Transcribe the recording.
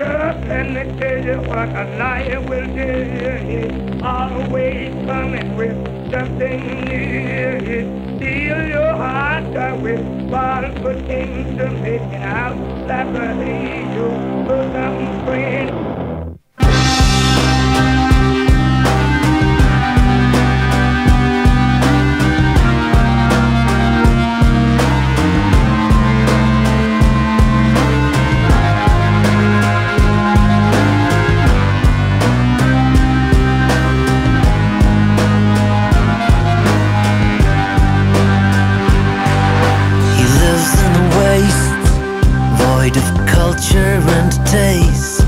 Let me tell you what a liar will do. Always coming with something new. Steal your heart with false things to make it out like culture and taste